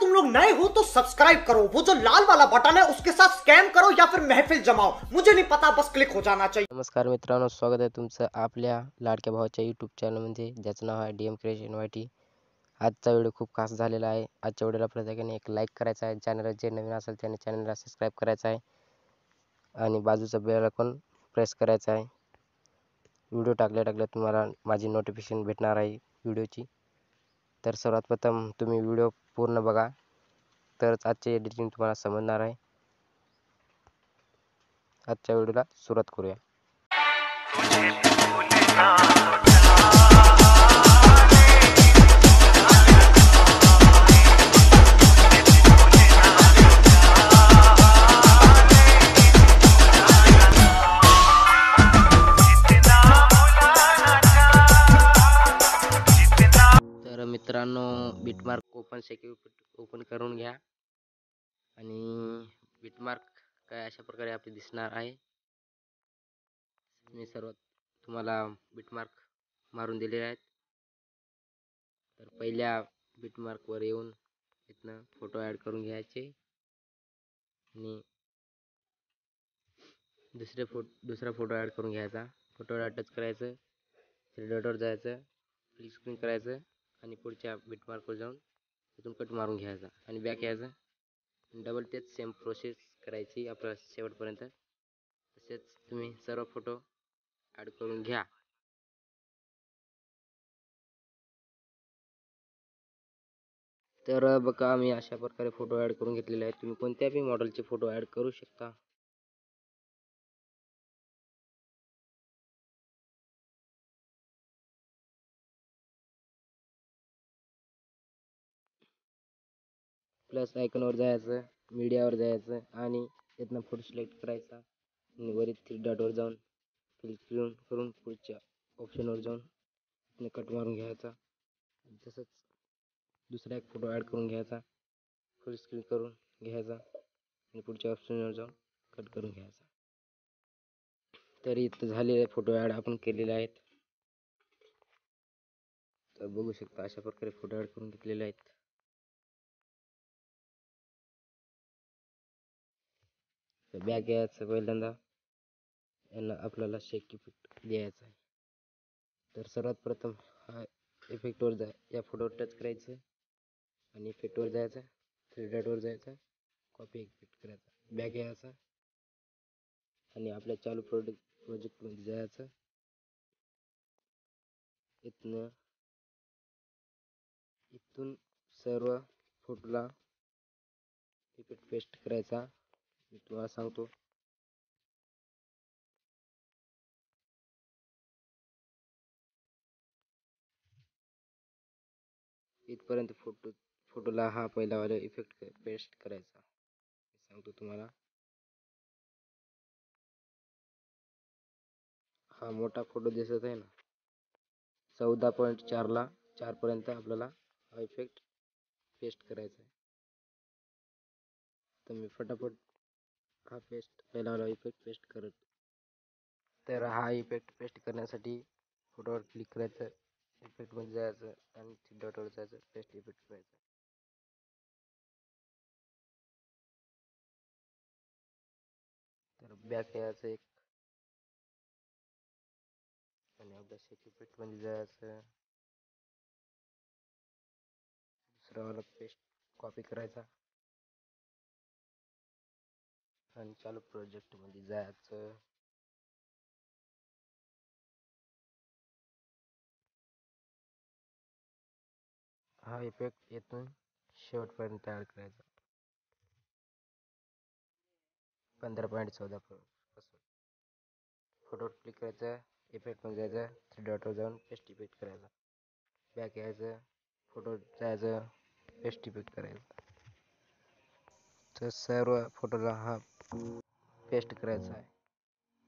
तुम लोग नए हो तो सब्सक्राइब करो। वो जो लाल वाला बटन है उसके साथ स्कैम करो या फिर महफिल जमाओ। मुझे नहीं पता बस क्लिक हो जाना चाहिए। नमस्कार मित्रांनो स्वागत आहे तुमचं आपल्या लाडक्या भावाच्या यूट्यूब चॅनलमध्ये ज्याचं नाव आहे D M creation Y T आजचा व्हिडिओ खूप खास झालेला आहे. आजच्या व्हिडिओला प्रत्येकाने एक लाईक करायचा आहे. चॅनल जे नवीन असेल त्याने चॅनलला सबस्क्राईब करायचं आहे. आणि बाजूचा बेल पण प्रेस करायचा आहे. व्हिडिओ टाकल्या टाकल्या तुम्हाला माझी नोटिफिकेशन भेटणार आहे. व्हिडिओची तर सर्वात प्रथम तुम्ही व्हिडिओ पूर्ण बघा. तरच आजचे एडिटिंग तुम्हाला समजणार आहे. आजच्या व्हिडिओला सुरुवात करूया. मित्रांनो बिटमार्क ओपन सेक्युरिटी ओपन करून घ्या. आणि बिटमार्क काय अशा प्रकारे आपली दिसणार आहे. मी सर्वात तुम्हाला बिटमार्क मारून दिलेले आहेत. तर पहिल्या बिटमार्कवर येऊन इथनं फोटो ॲड करून घ्यायचे. आणि दुसरे फोट दुसरा फोटो ॲड करून घ्यायचा. फोटोला टच करायचं. थ्री डॉटवर जायचं. स्क्रीन करायचं. आणि पुढच्या बिटमार्कवर जाऊन तिथून कट मारून घ्यायचा आणि बॅक यायचा. डबल तेच सेम प्रोसेस करायची आपल्या शेवटपर्यंत. तसेच तुम्ही सर्व फोटो ॲड करून घ्या. तर बघा मी अशा प्रकारे फोटो ॲड करून घेतलेले आहेत. तुम्ही कोणत्याही मॉडेलचे फोटो ॲड करू शकता. प्लस आयकॉनवर जायचं मीडियावर जायचं आणि तिथनं फोटो सिलेक्ट करायचा आणि वरील थ्री डॉटवर जाऊन क्लिक करून करून पुढच्या ऑप्शनवर जाऊन तिथनं कट मारून घ्यायचा. तसंच दुसरा एक फोटो ॲड करून घ्यायचा फुल स्क्रीन करून घ्यायचा आणि पुढच्या ऑप्शनवर जाऊन कट करून घ्यायचा. तरी इथं झालेले फोटो ॲड आपण केलेले आहेत. तर बघू शकता अशा प्रकारे फोटो ॲड करून घेतलेले आहेत. तर बॅग घ्यायचं पहिल्यांदा. यांना आपल्याला शेक इफेक्ट द्यायचा आहे. तर सर्वात प्रथम हा इफेक्टवर जा या फोटोवर टच करायचं. आणि इफेक्टवर जायचं. थ्री डॉटवर जायचं. कॉपी इफेक्ट करायचा. बॅग यायचा आणि आपल्या चालू प्रोडक्ट प्रोजेक्टमध्ये जायचं. इथनं इथून सर्व फोटोला इफेक्ट पेस्ट करायचा. मी तुम्हाला सांगतो. इथपर्यंत फोटो फोटोला हा पहिलावाला इफेक्ट पेस्ट करायचा. सांगतो तुम्हाला. हा मोठा फोटो दिसत आहे ना. चौदा पॉईंट चारला चारपर्यंत आपल्याला हा इफेक्ट पेस्ट करायचा आहे. तर मी फटाफट हा पेस्ट पहिला इफ़ेक्ट पेस्ट करत. तर हा इफ़ेक्ट पेस्ट करण्यासाठी फोटोवर क्लिक करायचं इफेक्टमध्ये जायचं आणि डॉटवर जायचं, पेस्ट इफ़ेक्ट करायचं. तर बॅक यायचं एक. आणि शेक इफेक्टमध्ये जायचं. दुसरावाला पेस्ट कॉपी करायचा. आणि चालू प्रोजेक्टमध्ये जायचं. हा इफेक्ट येथून शेवटपर्यंत तयार करायचा. पंधरा पॉईंट चौदा पासून. फोटोवर क्लिक करायचा इफेक्टमध्ये जायचं थ्री डॉटवर जाऊन पेस्ट इफेक्ट करायचा. बॅक यायचं फोटो जायचं पेस्ट इफेक्ट करायचा. तर सर्व फोटोला हा पेस्ट करायचा आहे.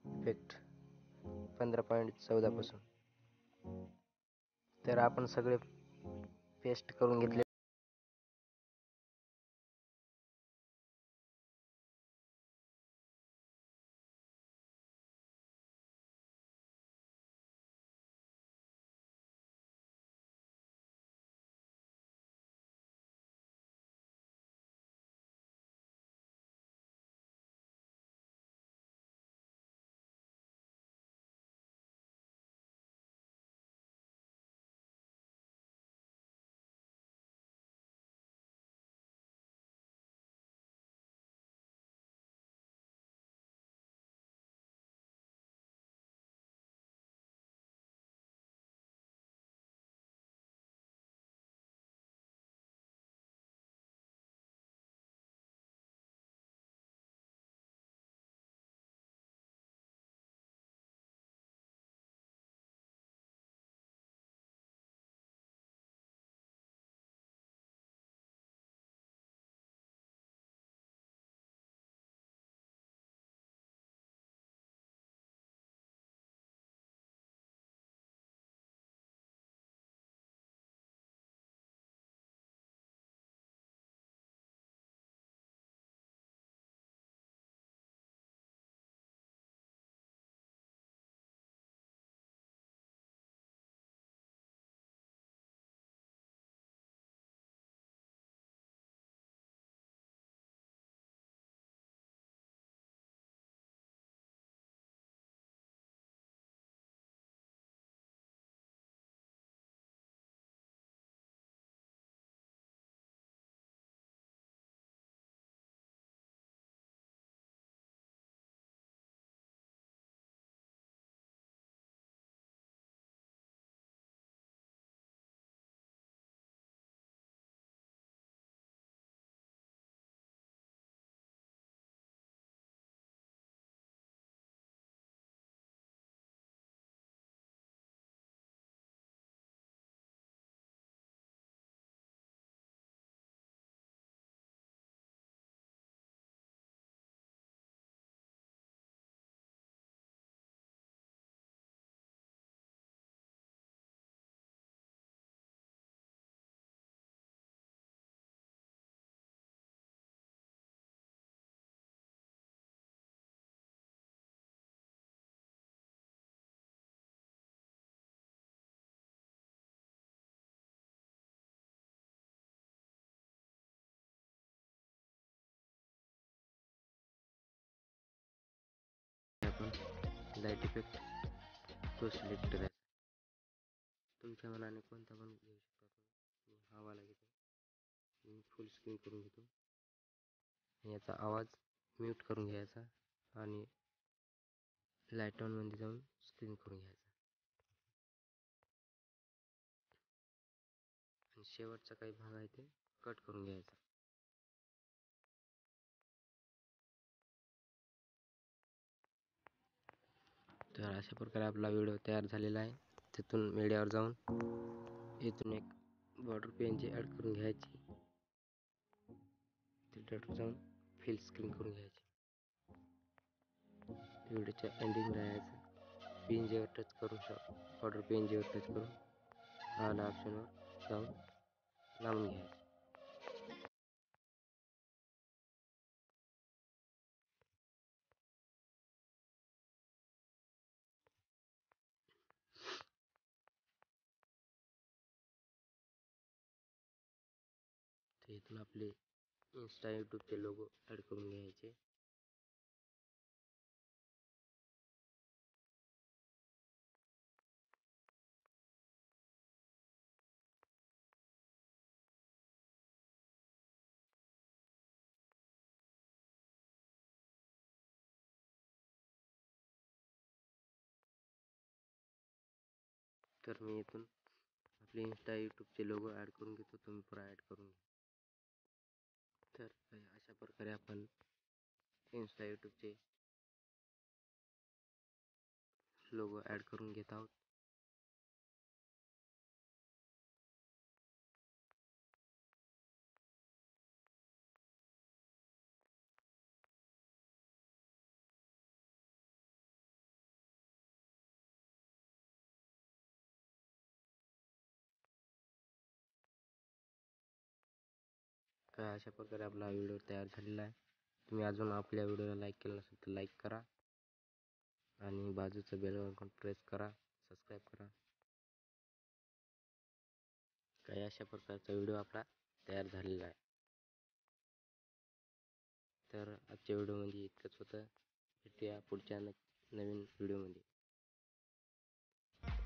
इफेक्ट पंधरा पॉईंट चौदापासून तर आपण सगळे पेस्ट करून घेतले. लाइट इफेक्ट तो सिलेक्ट करायचा तुमच्या मनाने कोणता पण घेऊ शकता तुम्ही. मी हा वाला घेतो मी फुल स्क्रीन करून घेतो. याचा आवाज म्यूट करून घ्यायचा आणि लाइट ऑनमध्ये जाऊन स्क्रीन करून घ्यायचा. आणि शेवटचा काही भाग आहे ते कट करून घ्यायचा. तर अशा प्रकारे आपला व्हिडिओ तयार झालेला आहे. तिथून मीडियावर जाऊन इथून एक बॉर्डर पेनची ॲड करून घ्यायची. तिथं जाऊन फिल स्क्रीन करून घ्यायची. व्हिडिओच्या एंडिंग राहायचं पेन जेवर टच करू शक बॉर्डर पेनजीवर टच करून आला ऑप्शनवर जाऊन लावून घ्यायचं. इथून आपले इन्स्टा यूट्यूबचे लोगो ॲड करून घ्यायचे. तर मी इथून आपले इन्स्टा यूट्यूबचे लोगो ॲड करून घेतो. तुम्ही पुरा ॲड करून घ्या. तर अशा प्रकारे आपण इन्स्टा यूट्यूबचे लोगो ॲड करून घेत आहोत. काय अशा प्रकारे आपला व्हिडिओ तयार झालेला आहे. तुम्ही अजून आपल्या व्हिडिओला लाईक केलं नसेल तर लाईक करा. आणि बाजूचं बेल आयकॉन प्रेस करा. सबस्क्राईब करा. काही अशा प्रकारचा व्हिडिओ आपला तयार झालेला आहे. तर आजच्या व्हिडिओमध्ये इतकंच होतं. भेटूया पुढच्या न नवीन व्हिडिओमध्ये.